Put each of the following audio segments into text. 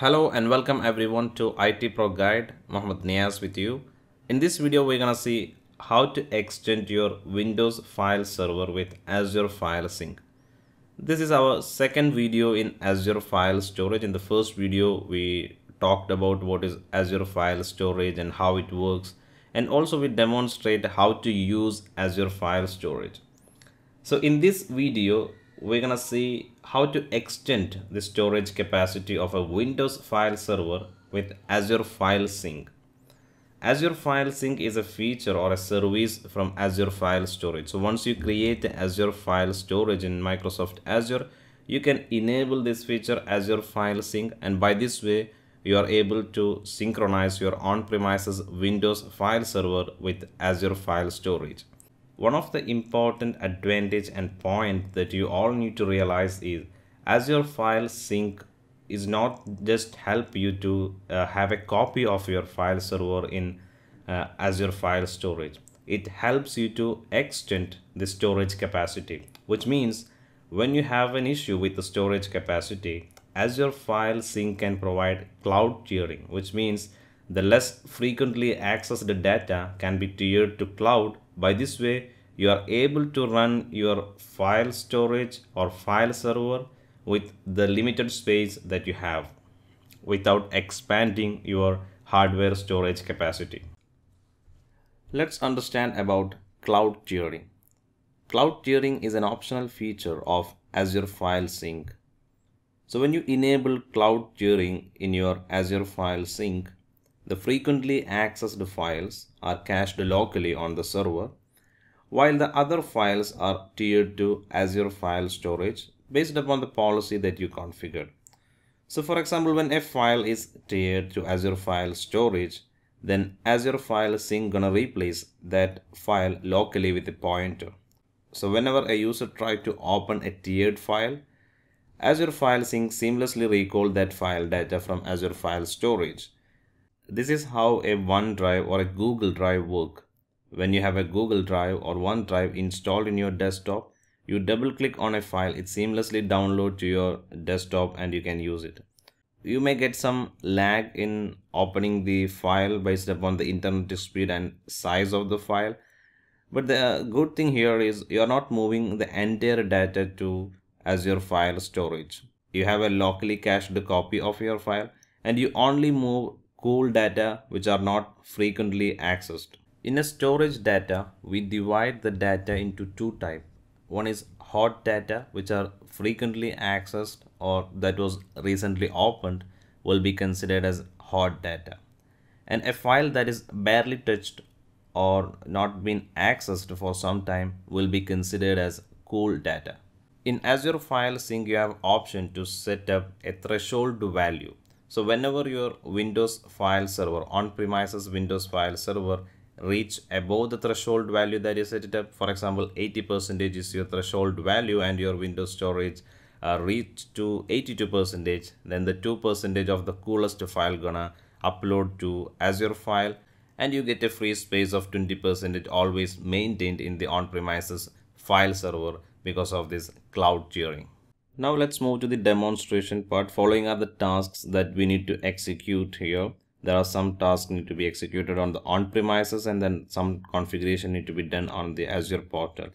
Hello and welcome everyone to IT Pro Guide. Mohammed Niaz with you. In this video, we're gonna see how to extend your Windows file server with Azure File Sync. This is our second video in Azure File Storage. In the first video, we talked about what is Azure File Storage and how it works. And also we demonstrate how to use Azure File Storage. So in this video, we're gonna see how to extend the storage capacity of a Windows file server with Azure File Sync. Azure File Sync is a feature or a service from Azure File Storage. So once you create Azure File Storage in Microsoft Azure, you can enable this feature Azure File Sync and by this way, you are able to synchronize your on-premises Windows file server with Azure File Storage. One of the important advantage and point that you all need to realize is Azure File Sync is not just help you to uh, have a copy of your file server in uh, Azure File Storage. It helps you to extend the storage capacity, which means when you have an issue with the storage capacity, Azure File Sync can provide cloud tiering, which means the less frequently accessed data can be tiered to cloud by this way, you are able to run your file storage or file server with the limited space that you have without expanding your hardware storage capacity. Let's understand about cloud tiering. Cloud tiering is an optional feature of Azure File Sync. So when you enable cloud tiering in your Azure File Sync, the frequently accessed files are cached locally on the server while the other files are tiered to Azure File Storage based upon the policy that you configured. So for example, when a file is tiered to Azure File Storage, then Azure File Sync gonna replace that file locally with a pointer. So whenever a user try to open a tiered file, Azure File Sync seamlessly recall that file data from Azure File Storage. This is how a OneDrive or a Google Drive work. When you have a Google Drive or OneDrive installed in your desktop, you double click on a file, it seamlessly download to your desktop and you can use it. You may get some lag in opening the file based upon the internet speed and size of the file. But the good thing here is you're not moving the entire data to Azure file storage. You have a locally cached copy of your file and you only move cool data which are not frequently accessed. In a storage data, we divide the data into two types. One is hot data, which are frequently accessed or that was recently opened will be considered as hot data. And a file that is barely touched or not been accessed for some time will be considered as cool data. In Azure File Sync, you have option to set up a threshold value. So whenever your Windows file server, on-premises Windows file server reach above the threshold value that you set it up. For example 80 percentage is your threshold value and your windows storage uh, reach to 82 percentage then the 2 percentage of the coolest file gonna upload to azure file and you get a free space of 20 percentage always maintained in the on-premises file server because of this cloud tiering. Now let's move to the demonstration part. Following are the tasks that we need to execute here there are some tasks need to be executed on the on-premises and then some configuration need to be done on the Azure portal.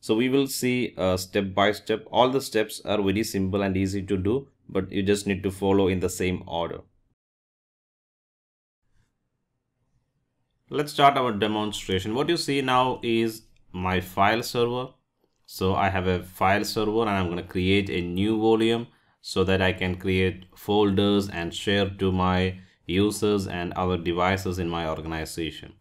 So we will see uh, step by step. All the steps are very simple and easy to do, but you just need to follow in the same order. Let's start our demonstration. What you see now is my file server. So I have a file server and I'm going to create a new volume so that I can create folders and share to my users and other devices in my organization.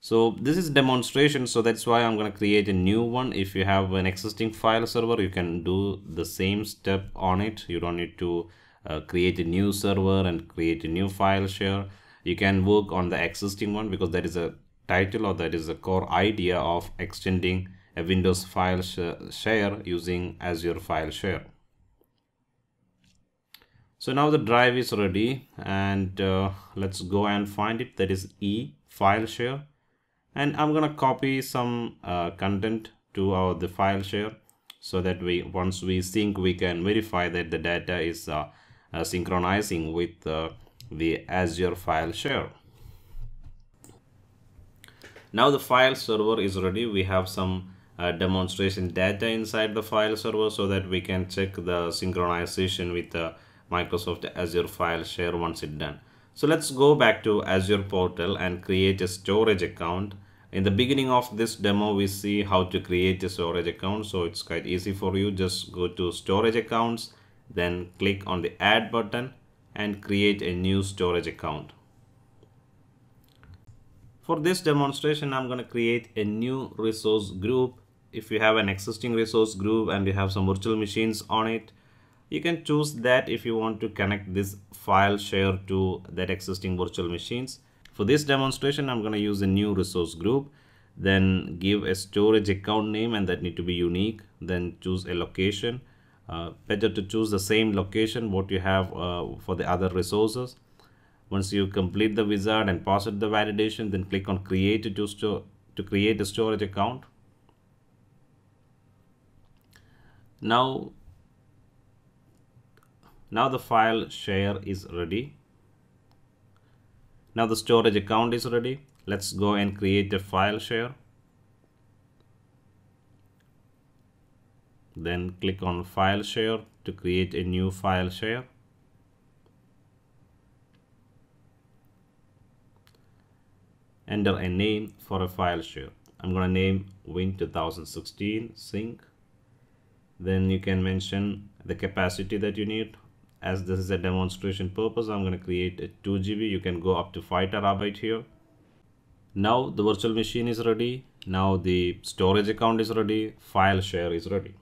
So this is demonstration. So that's why I'm going to create a new one. If you have an existing file server, you can do the same step on it. You don't need to uh, create a new server and create a new file share. You can work on the existing one because that is a title or that is a core idea of extending a Windows file sh share using Azure file share. So now the drive is ready and uh, let's go and find it. That is E file share. And I'm going to copy some uh, content to our the file share so that we once we sync we can verify that the data is uh, uh, synchronizing with uh, the Azure file share. Now the file server is ready. We have some uh, demonstration data inside the file server so that we can check the synchronization with the Microsoft Azure file share once it's done. So let's go back to Azure portal and create a storage account. In the beginning of this demo, we see how to create a storage account. So it's quite easy for you. Just go to storage accounts, then click on the add button and create a new storage account. For this demonstration, I'm going to create a new resource group. If you have an existing resource group and you have some virtual machines on it, you can choose that if you want to connect this file share to that existing virtual machines. For this demonstration, I'm going to use a new resource group, then give a storage account name and that need to be unique, then choose a location. Uh, better to choose the same location what you have uh, for the other resources once you complete the wizard and pass it the validation, then click on create to store to create a storage account. Now, now the file share is ready. Now the storage account is ready. Let's go and create a file share. Then click on file share to create a new file share. enter a name for a file share. I'm going to name Win 2016 sync. Then you can mention the capacity that you need. As this is a demonstration purpose, I'm going to create a 2 GB. You can go up to 5 terabyte here. Now the virtual machine is ready. Now the storage account is ready. File share is ready.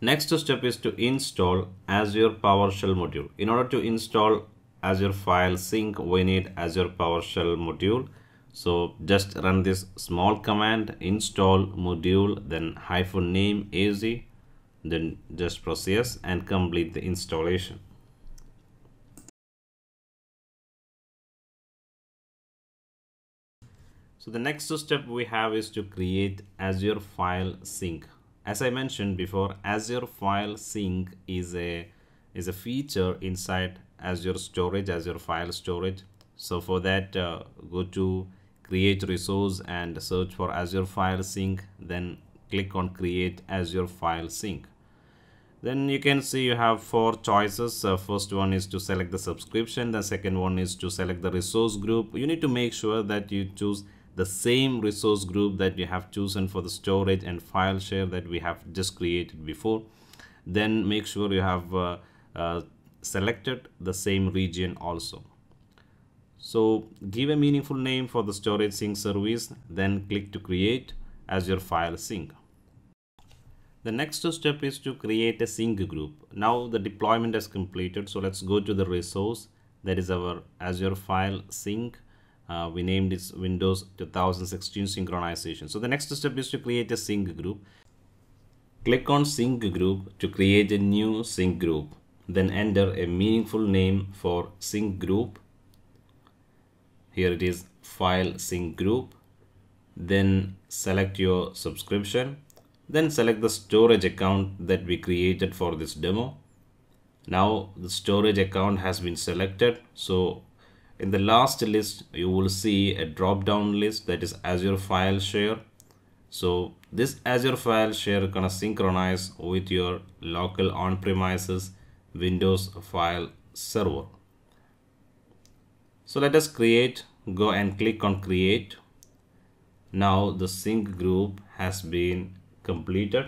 Next step is to install Azure PowerShell module. In order to install Azure File Sync, we need Azure PowerShell module so just run this small command install module then hyphen name az then just process and complete the installation so the next step we have is to create azure file sync. As i mentioned before azure file sync is a is a feature inside azure storage azure file storage. So for that uh, go to create resource and search for Azure File Sync then click on create Azure File Sync. Then you can see you have four choices. Uh, first one is to select the subscription the second one is to select the resource group. You need to make sure that you choose the same resource group that you have chosen for the storage and file share that we have just created before then make sure you have uh, uh, selected the same region also so give a meaningful name for the storage sync service, then click to create Azure file sync. The next step is to create a sync group. Now the deployment is completed. So let's go to the resource that is our Azure file sync. Uh, we named this Windows 2016 synchronization. So the next step is to create a sync group. Click on sync group to create a new sync group. Then enter a meaningful name for sync group here it is file sync group then select your subscription then select the storage account that we created for this demo now the storage account has been selected so in the last list you will see a drop down list that is azure file share so this azure file share gonna synchronize with your local on-premises windows file server so let us create, go and click on create. Now the sync group has been completed.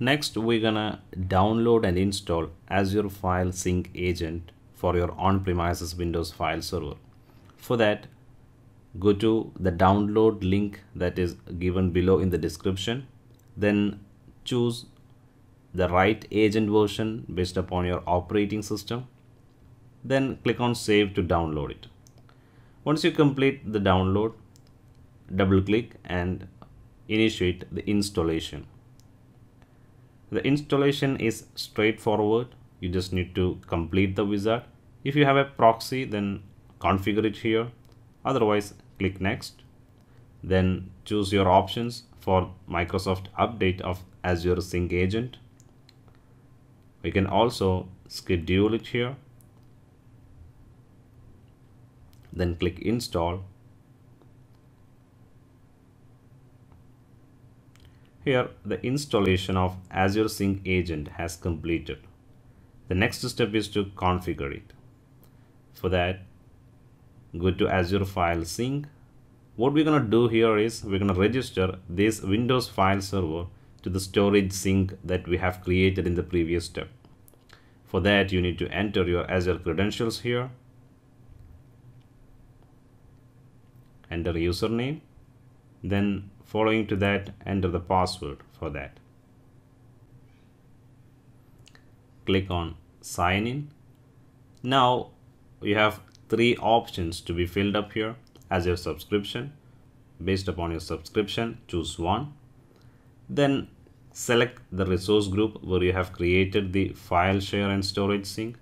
Next, we're gonna download and install Azure File Sync Agent for your on-premises Windows file server. For that, go to the download link that is given below in the description. Then choose the right agent version based upon your operating system. Then click on save to download it. Once you complete the download, double click and initiate the installation. The installation is straightforward. You just need to complete the wizard. If you have a proxy, then configure it here. Otherwise, click next. Then choose your options for Microsoft update of Azure Sync agent. We can also schedule it here. Then click install. Here the installation of Azure Sync agent has completed. The next step is to configure it. For that, go to Azure File Sync. What we're going to do here is we're going to register this Windows file server to the storage sync that we have created in the previous step. For that, you need to enter your Azure credentials here. Enter username. Then following to that, enter the password for that. click on sign in. Now you have three options to be filled up here Azure subscription. Based upon your subscription choose one. Then select the resource group where you have created the file share and storage sync.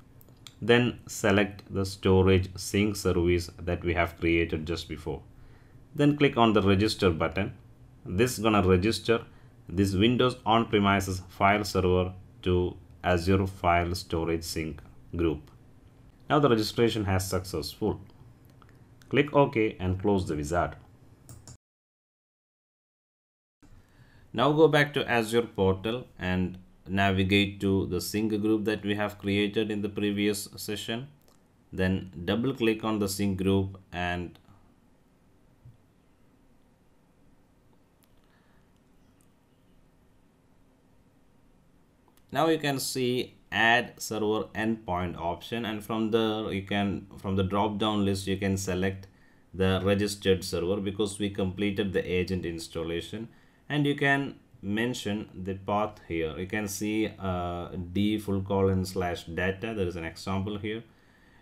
Then select the storage sync service that we have created just before. Then click on the register button this is gonna register this windows on premises file server to Azure File Storage Sync group. Now the registration has successful. Click OK and close the wizard. Now go back to Azure portal and navigate to the sync group that we have created in the previous session. Then double click on the sync group and now you can see add server endpoint option and from the you can from the drop down list you can select the registered server because we completed the agent installation. And you can mention the path here. You can see uh, d full colon slash data. There is an example here.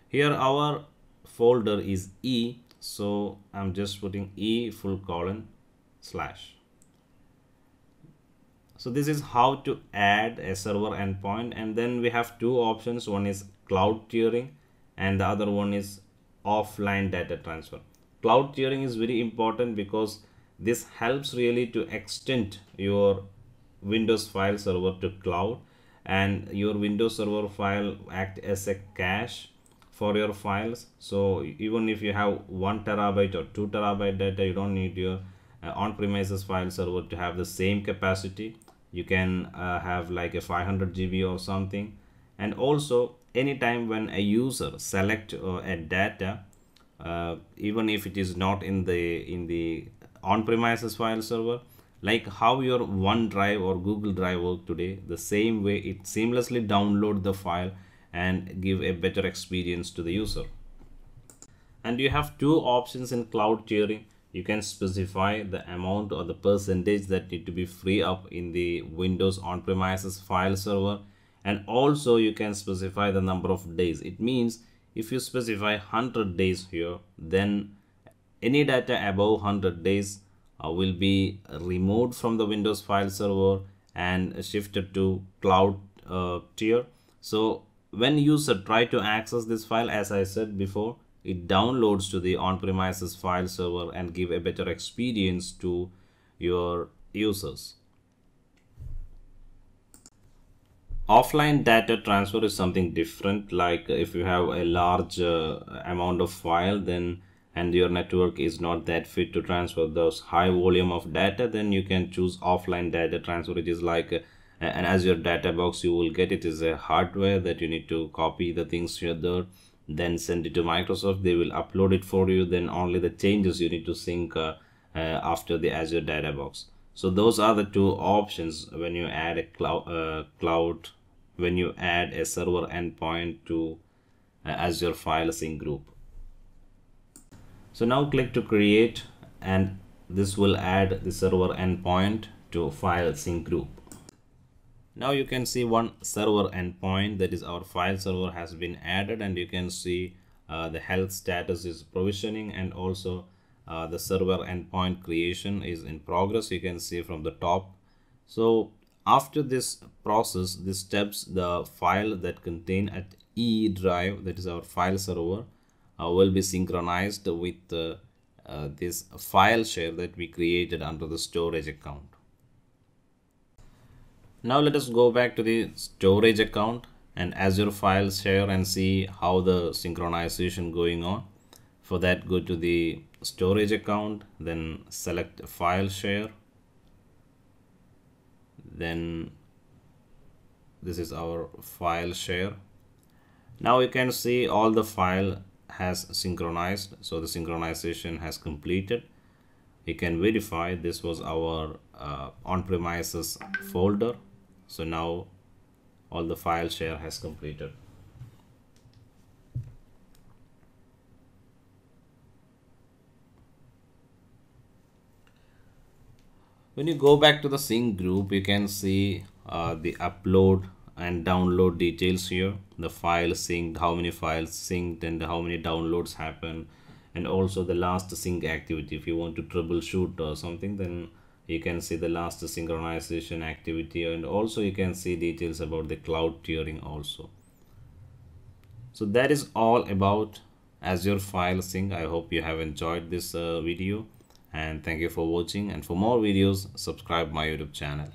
Here our folder is e. So i'm just putting e full colon slash so this is how to add a server endpoint and then we have two options. One is cloud tiering and the other one is offline data transfer. Cloud tiering is very important because this helps really to extend your windows file server to cloud and your windows server file act as a cache for your files. So even if you have one terabyte or two terabyte data you don't need your uh, on-premises file server to have the same capacity you can uh, have like a 500 GB or something. And also anytime when a user select uh, a data uh, even if it is not in the in the on-premises file server like how your OneDrive or Google Drive work today the same way it seamlessly download the file and give a better experience to the user. And you have two options in cloud tiering you can specify the amount or the percentage that need to be free up in the windows on-premises file server. And also you can specify the number of days. It means if you specify 100 days here then any data above 100 days uh, will be removed from the windows file server and shifted to cloud uh, tier. So when user try to access this file as i said before it downloads to the on-premises file server and give a better experience to your users. Offline data transfer is something different like if you have a large uh, amount of file then and your network is not that fit to transfer those high volume of data then you can choose offline data transfer which is like uh, an Azure data box you will get it is a hardware that you need to copy the things here there then send it to Microsoft. They will upload it for you. Then only the changes you need to sync uh, uh, after the Azure data box so those are the two options when you add a cloud uh, cloud when you add a server endpoint to uh, Azure file sync group. So now click to create and this will add the server endpoint to file sync group now you can see one server endpoint that is our file server has been added and you can see uh, the health status is provisioning and also uh, the server endpoint creation is in progress you can see from the top. So after this process this steps the file that contain at e drive that is our file server uh, will be synchronized with uh, uh, this file share that we created under the storage account now let us go back to the storage account and Azure file share and see how the synchronization going on. For that go to the storage account then select file share. Then this is our file share. Now you can see all the file has synchronized so the synchronization has completed. You can verify this was our uh, on-premises folder so now all the file share has completed. When you go back to the sync group you can see uh, the upload and download details here. The file synced how many files synced and how many downloads happen and also the last sync activity. If you want to troubleshoot or something then you can see the last synchronization activity and also you can see details about the cloud tiering also. So that is all about azure file sync. I hope you have enjoyed this uh, video and thank you for watching. And for more videos subscribe my youtube channel